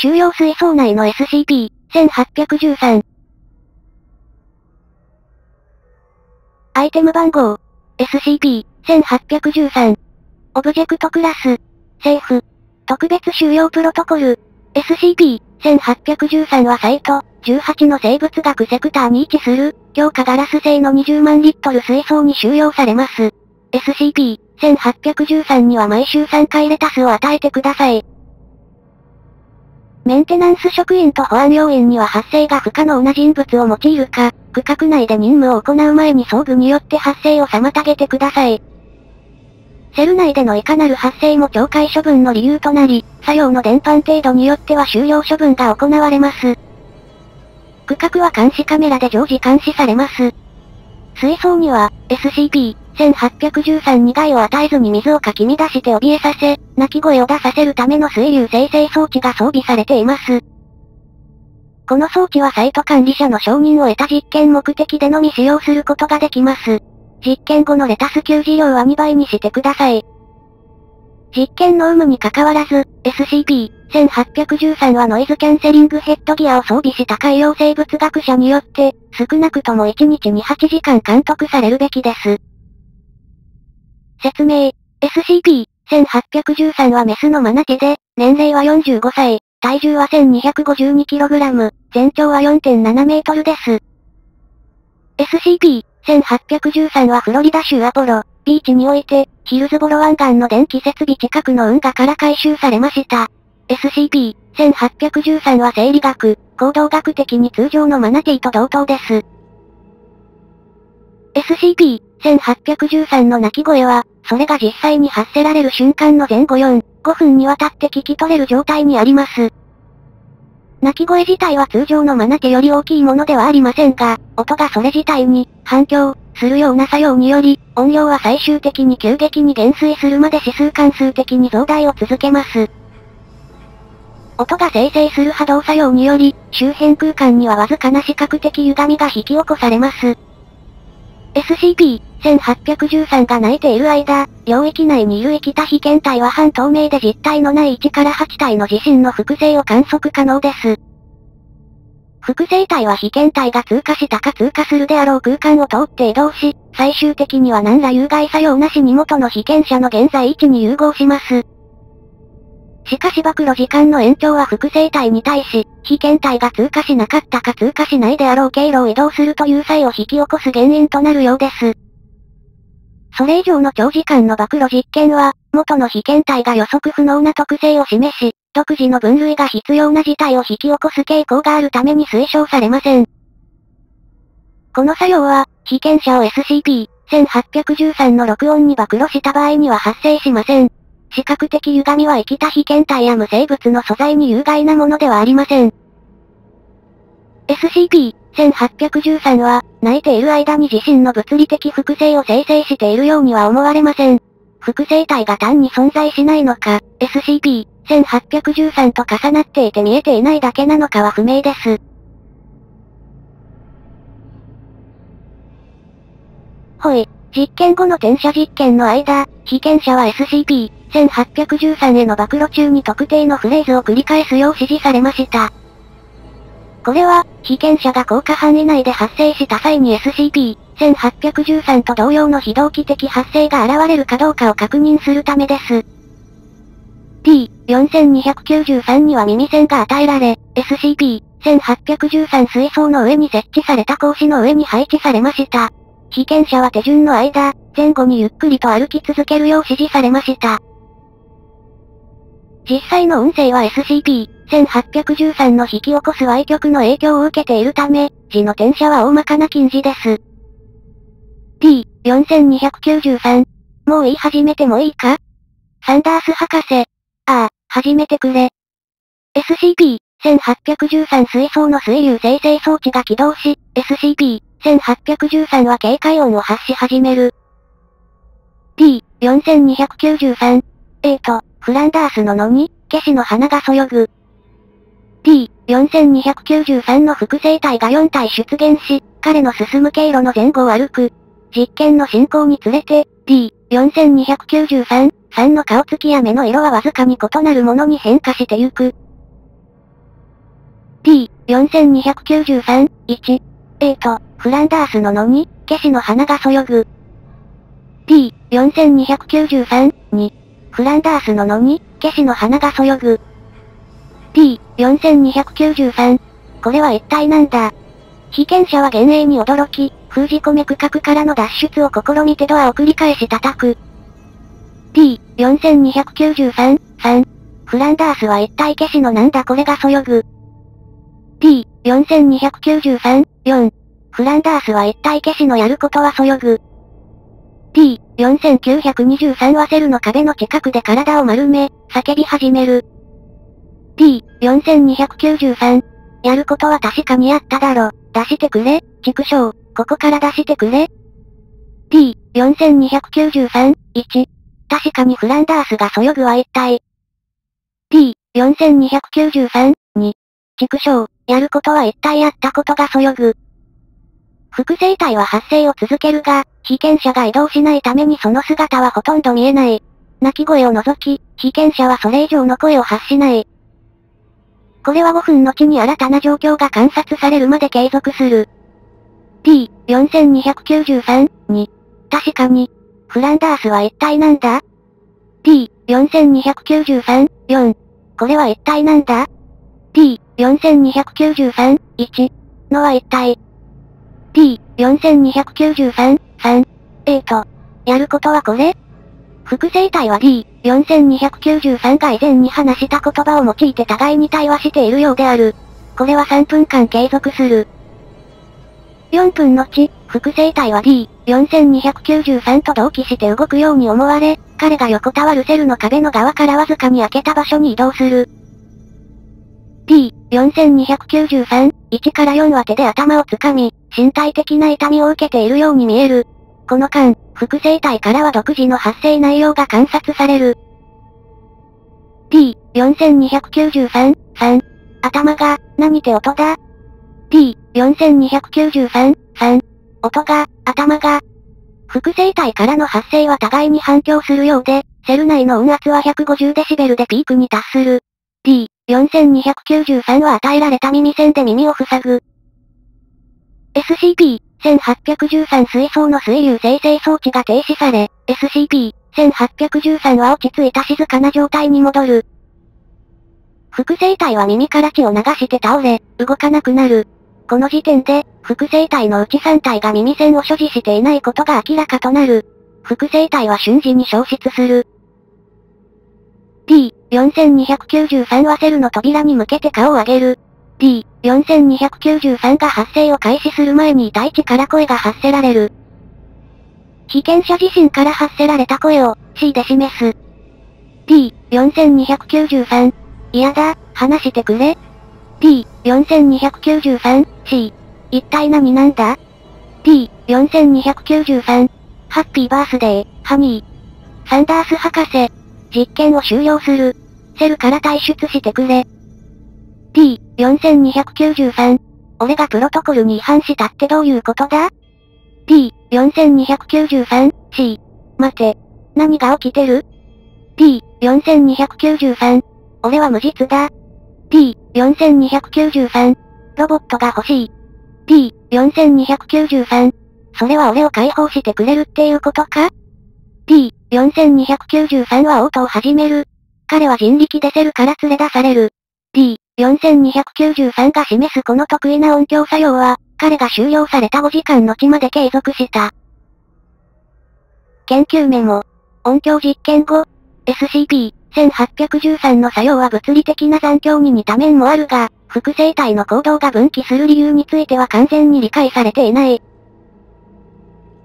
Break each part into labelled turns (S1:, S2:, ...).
S1: 収容水槽内の SCP-1813。アイテム番号、SCP-1813。オブジェクトクラス、セーフ。特別収容プロトコル、SCP-1813 はサイト、18の生物学セクターに位置する、強化ガラス製の20万リットル水槽に収容されます。SCP-1813 には毎週3回レタスを与えてください。メンテナンス職員と保安要員には発生が不可能な人物を用いるか、区画内で任務を行う前に装具によって発生を妨げてください。セル内でのいかなる発生も懲戒処分の理由となり、作用の伝播程度によっては終了処分が行われます。区画は監視カメラで常時監視されます。水槽には、SCP 1813に害を与えずに水をかき乱して怯えさせ、鳴き声を出させるための水流生成装置が装備されています。この装置はサイト管理者の承認を得た実験目的でのみ使用することができます。実験後のレタス給事量は2倍にしてください。実験の有無に関わらず、SCP-1813 はノイズキャンセリングヘッドギアを装備した海洋生物学者によって、少なくとも1日に8時間監督されるべきです。説明。SCP-1813 はメスのマナティで、年齢は45歳、体重は 1252kg、全長は4.7メートルです。SCP-1813 はフロリダ州アポロ、ビーチにおいて、ヒルズボロ湾岸の電気設備近くの運河から回収されました。SCP-1813 は生理学、行動学的に通常のマナティと同等です。scp 1813の鳴き声は、それが実際に発せられる瞬間の前後4、5分にわたって聞き取れる状態にあります。鳴き声自体は通常のマナテより大きいものではありませんが、音がそれ自体に、反響、するような作用により、音量は最終的に急激に減衰するまで指数関数的に増大を続けます。音が生成する波動作用により、周辺空間にはわずかな視覚的歪みが引き起こされます。SCP 1813が泣いている間、領域内にいる生きた被験体は半透明で実体のない1から8体の地震の複製を観測可能です。複製体は被験体が通過したか通過するであろう空間を通って移動し、最終的には何ら有害作用なしに元の被験者の現在位置に融合します。しかし暴露時間の延長は複製体に対し、被験体が通過しなかったか通過しないであろう経路を移動するという際を引き起こす原因となるようです。それ以上の長時間の暴露実験は、元の被験体が予測不能な特性を示し、独自の分類が必要な事態を引き起こす傾向があるために推奨されません。この作用は、被験者を SCP-1813 の録音に暴露した場合には発生しません。視覚的歪みは生きた被験体や無生物の素材に有害なものではありません。SCP 1813は、泣いている間に自身の物理的複製を生成しているようには思われません。複製体が単に存在しないのか、SCP-1813 と重なっていて見えていないだけなのかは不明です。ほい、実験後の転写実験の間、被験者は SCP 1813への暴露中に特定のフレーズを繰り返すよう指示されました。これは、被験者が効果範囲内で発生した際に SCP-1813 と同様の非同期的発生が現れるかどうかを確認するためです。T-4293 には耳栓が与えられ、SCP-1813 水槽の上に設置された格子の上に配置されました。被験者は手順の間、前後にゆっくりと歩き続けるよう指示されました。実際の運勢は SCP-1813 の引き起こす Y 極の影響を受けているため、字の転写は大まかな禁止です。T-4293。もう言い始めてもいいか？サンダース博士。ああ、始めてくれ。SCP-1813 水槽の水流生成装置が起動し、SCP-1813 は警戒音を発し始める。T-4293。えーと、フランダースの野に、消しの花がそよぐ。T-4293 の複製体が4体出現し、彼の進む経路の前後を歩く。実験の進行につれて、T-4293、3の顔つきや目の色はわずかに異なるものに変化してゆく。T、4293、1。えーと、フランダースの野に、消しの花がそよぐ。T、4293、2。フランダースの野に、消しの花がそよぐ。T、4293。これは一体なんだ被験者は幻影に驚き、封じ込め区画からの脱出を試みてドアを繰り返し叩く。T、4293、3。フランダースは一体消しのなんだ？これがそよぐ。T、4293、4。フランダースは一体消しのやることはそよぐ。T、4923はセルの壁の近くで体を丸め、叫び始める。T、4293。やることは確かにあっただろ。出してくれ、畜生。ここから出してくれ。T、4293、1。確かにフランダースがそよぐは一体。T、4293、2。畜生、やることは一体あったことがそよぐ。複製体は発生を続けるが、被験者が移動しないためにその姿はほとんど見えない。泣き声を除き、被験者はそれ以上の声を発しない。これは5分後に新たな状況が観察されるまで継続する。T、4293、2。確かに。フランダースは一体なんだ ?T、4293、4。これは一体なんだ ?T、4293、1。のは一体。T、4293、3。えーと、やることはこれ？複製体は D、4293が以前に話した言葉を用いて互いに対話しているようである。これは3分間継続する。4分後、複製体は D、4293と同期して動くように思われ、彼が横たわるセルの壁の側からわずかに開けた場所に移動する。T、4293、1から4は手で頭をつかみ、身体的な痛みを受けているように見える。この間、複製体からは独自の発生内容が観察される。T、4293、3。頭が、何て音だ ?T、4293、3。音が、頭が。複製体からの発生は互いに反響するようで、セル内の音圧は150デシベルでピークに達する。T、4293は与えられた耳栓で耳を塞ぐ。SCP、1813水槽の水流生成装置が停止され、SCP-1813 は落ち着いた静かな状態に戻る。複製体は耳から血を流して倒れ、動かなくなる。この時点で、複製体のうち3体が耳栓を所持していないことが明らかとなる。複製体は瞬時に消失する。4293はセルの扉に向けて顔を上げる。D、4293が発生を開始する前に大地から声が発せられる。被験者自身から発せられた声を C で示す。T、4293。嫌だ、話してくれ。T、4293、C。一体何なんだ ?T、4293。ハッピーバースデー、ハニー。サンダース博士。実験を終了する。セルから退出してくれ。T、4293。俺がプロトコルに違反したってどういうことだ ?T、4293、C。待て。何が起きてる ?T、4293。俺は無実だ。T、4293。ロボットが欲しい。T、4293。それは俺を解放してくれるっていうことか ?T、4293は応答を始める。彼は人力でセルから連れ出される。T、4293が示すこの得意な音響作用は、彼が終了された5時間後まで継続した。研究メモ。音響実験後、SCP-1813 の作用は物理的な残響に似た面もあるが、複製体の行動が分岐する理由については完全に理解されていない。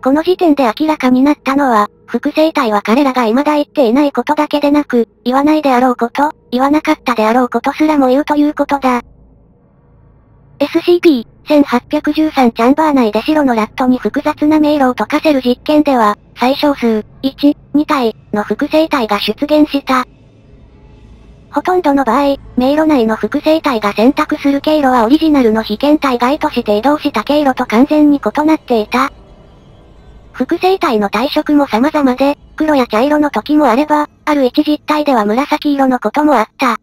S1: この時点で明らかになったのは、複製体は彼らが未だ言っていないことだけでなく、言わないであろうこと、言わなかったであろうことすらも言うということだ。SCP-1813 チャンバー内で白のラットに複雑な迷路を解かせる実験では、最小数、1、2体の複製体が出現した。ほとんどの場合、迷路内の複製体が選択する経路はオリジナルの被験体外として移動した経路と完全に異なっていた。複製体の体色も様々で、黒や茶色の時もあれば、ある一実体では紫色のこともあった。